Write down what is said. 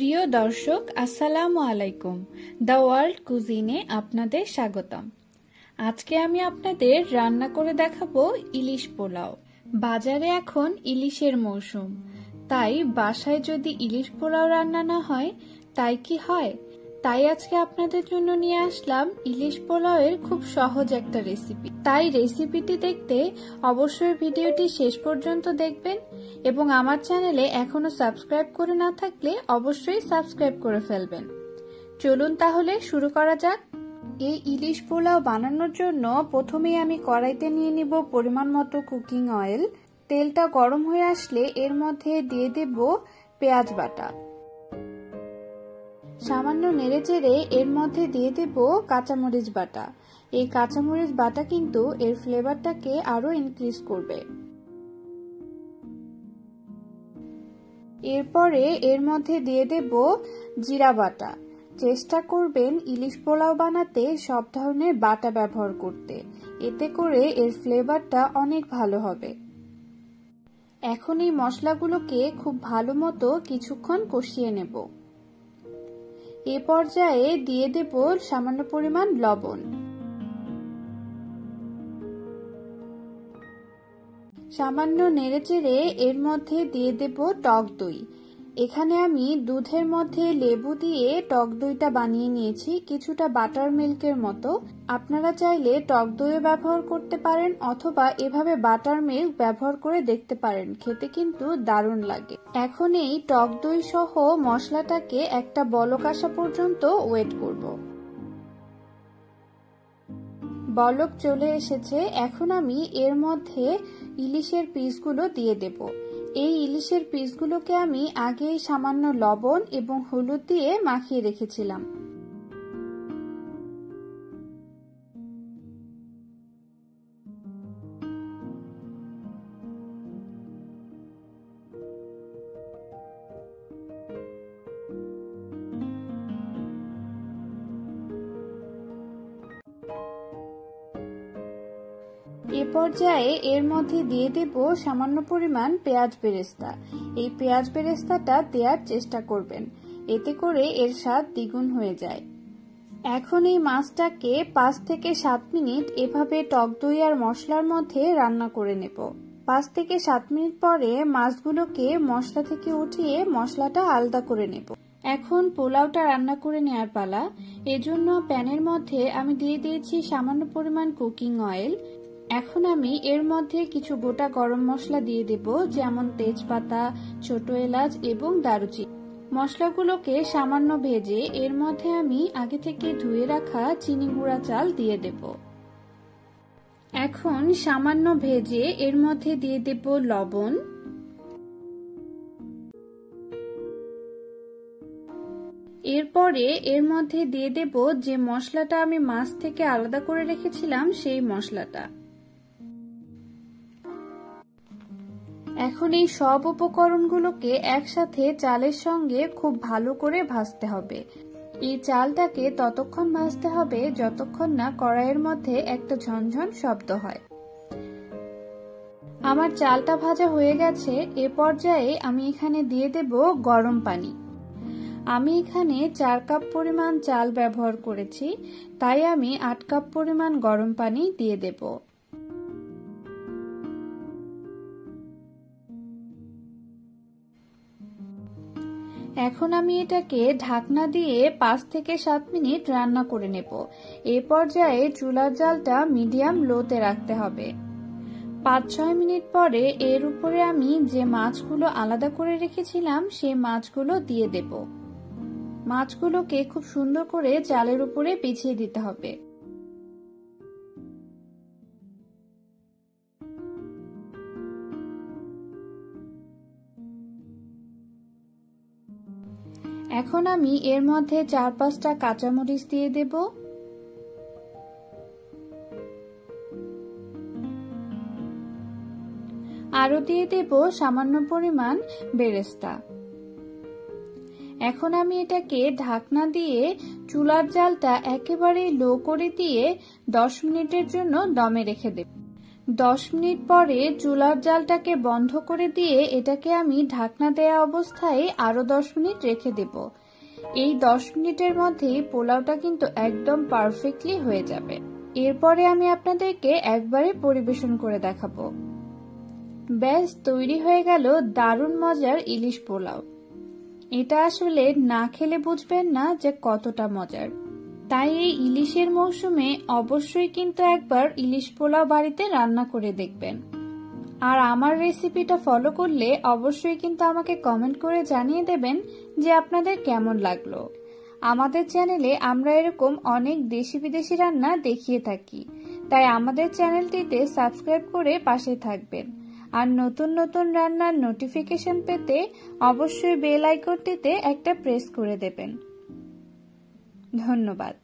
প্রিয় দর্শক, আসসালামু আলাইকুম। দ্য ওয়ার্ল্ড কুজিনে আপনাদের স্বাগতম। আজকে আমি আপনাদের রান্না করে দেখাবো ইলিশ পোলাও। বাজারে এখন ইলিশের মৌসুম। তাই বাসায় যদি ইলিশ পোলাও রান্না না হয়, তাই কি হয়? তাই আজকে আপনাদের জন্য নিয়ে আসলাম ইলিশ পোলাওয়ের খুব সহজ একটা রেসিপি তাই রেসিপিটি দেখতে অবশ্যই ভিডিওটি শেষ পর্যন্ত দেখবেন এবং আমার চ্যানেলে এখনও সাবস্ক্রাইব করে না থাকলে অবশ্যই সাবস্ক্রাইব করে ফেলবেন। চলুন তাহলে শুরু করা যাক। এই ইলিশ পোলাও বানানোর জন্য প্রথমেই আমি কড়াইতে নিয়ে নিব পরিমাণ মতো কুকিং অয়েল তেলটা গরম হয়ে আসলে এর মধ্যে দিয়ে দেব পেঁয়াজ বাটা। সামান্য নেড়ে চেড়ে এর মধ্যে দিয়ে দেব কাঁচামরিচ বাটা। এই কাঁচামরিচ বাটা কিন্তু এর ফ্লেভারটাকে আরও ইনক্রিজ করবে। এরপরে এর মধ্যে দিয়ে দেব জিরা বাটা। চেষ্টা করবেন ইলিশ পোলাও বানাতে সব ধরনের বাটা ব্যবহার করতে। এতে করে এর ফ্লেভারটা অনেক ভালো হবে। এখন এই মশলাগুলোকে খুব ভালো মতো কিছুক্ষণ কষিয়ে নেব। এ পর্যায়ে দিয়ে দেব সামান্য পরিমাণ লবণ। সামান্য নেড়েচেড়ে এর মধ্যে দিয়ে দেব টক দই। এখানে আমি দুধের মধ্যে লেবু দিয়ে টক দইটা বানিয়ে নিয়েছি, কিছুটা বাটার মিল্কের মতো। আপনারা চাইলে টক দইও ব্যবহার করতে পারেন অথবা এভাবে বাটার মিল্ক ব্যবহার করে দেখতে পারেন, খেতে কিন্তু দারুণ লাগে। এখন এই টক দই সহ মশলাটাকে একটা বলক আসা পর্যন্ত ওয়েট করব। বলক চলে এসেছে, এখন আমি এর মধ্যে ইলিশের পিসগুলো দিয়ে দেবো। এই ইলিশের পিসগুলোকে আমি আগেই সামান্য লবণ এবং হলুদ দিয়ে মাখিয়ে রেখেছিলাম। এ পর্যায়ে এর মধ্যে দিয়ে দেব সামান্য পরিমাণ পেঁয়াজ বেরেস্তা। এই পেঁয়াজ বেরেস্তাটা দেওয়ার চেষ্টা করবেন। এতে করে এর স্বাদ দ্বিগুণ হয়ে যায়। এখন এই মাছটাকে পাঁচ থেকে সাত মিনিট এভাবে টক দই আর মশলার মধ্যে রান্না করে নেব। পাঁচ থেকে সাত মিনিট পরে মাছগুলোকে মশলা থেকে উঠিয়ে মশলাটা আলাদা করে নেব। এখন পোলাওটা রান্না করে নেওয়ার পালা। এজন্য প্যানের মধ্যে আমি দিয়ে দিয়েছি সামান্য পরিমাণ কুকিং অয়েল। এখন আমি এর মধ্যে কিছু গোটা গরম মশলা দিয়ে দেব, যেমন তেজপাতা, ছোট এলাচ এবং দারুচিনি মশলাগুলোকে সামান্য ভেজে এর মধ্যে আমি আগে থেকে ধুয়ে রাখা চিনি গুঁড়া চাল দিয়ে দেব। এখন সামান্য ভেজে এর মধ্যে দিয়ে দেব লবণ। এরপরে এর মধ্যে দিয়ে দেব যে মশলাটা আমি মাছ থেকে আলাদা করে রেখেছিলাম, সেই মশলাটা। এখন এই সব উপকরণগুলোকে একসাথে চালের সঙ্গে খুব ভালো করে ভাজতে হবে। এই চালটাকে ততক্ষণ ভাজতে হবে যতক্ষণ না কড়াইয়ের মধ্যে একটা ঝনঝন শব্দ হয়। আমার চালটা ভাজা হয়ে গেছে, এ পর্যায়ে আমি এখানে দিয়ে দেব গরম পানি। আমি এখানে চার কাপ পরিমাণ চাল ব্যবহার করেছি, তাই আমি আট কাপ পরিমাণ গরম পানি দিয়ে দেবো। এখন আমি এটাকে ঢাকনা দিয়ে পাঁচ থেকে সাত মিনিট রান্না করে নেব। এ পর্যায়ে চুলার জালটা মিডিয়াম লোতে রাখতে হবে। পাঁচ ছয় মিনিট পরে এর উপরে আমি যে মাছগুলো আলাদা করে রেখেছিলাম, সেই মাছগুলো দিয়ে দেব। মাছগুলোকে খুব সুন্দর করে চালের উপরে বিছিয়ে দিতে হবে। এখন আমি এর মধ্যে চার পাঁচটা কাঁচামরিচ দিয়ে দেব। আরও দিয়ে দেব সামান্য পরিমাণ বেরেস্তা। এখন আমি এটাকে ঢাকনা দিয়ে চুলার জালটা একেবারে লো করে দিয়ে দশ মিনিটের জন্য দমে রেখে দেব। দশ মিনিট পরে চুলার জালটাকে বন্ধ করে দিয়ে এটাকে আমি ঢাকনা দেয়া অবস্থায় আরও দশ মিনিট রেখে দেব। এই দশ মিনিটের মধ্যেই পোলাওটা কিন্তু একদম পারফেক্টলি হয়ে যাবে। এরপরে আমি আপনাদেরকে একবারে পরিবেশন করে দেখাবো। ব্যাস, তৈরি হয়ে গেল দারুণ মজার ইলিশ পোলাও। এটা আসলে না খেলে বুঝবেন না যে কতটা মজার। তাই এই ইলিশের মৌসুমে অবশ্যই কিন্তু একবার ইলিশ পোলাও বাড়িতে রান্না করে দেখবেন। আর আমার রেসিপিটা ফলো করলে অবশ্যই কিন্তু আমাকে কমেন্ট করে জানিয়ে দেবেন যে আপনাদের কেমন লাগল। আমাদের চ্যানেলে আমরা এরকম অনেক দেশি বিদেশি রান্না দেখিয়ে থাকি। তাই আমাদের চ্যানেলটিতে সাবস্ক্রাইব করে পাশে থাকবেন। আর নতুন নতুন রান্নার নোটিফিকেশন পেতে অবশ্যই বেল আইকনটিতে একটা প্রেস করে দেবেন। ধন্যবাদ।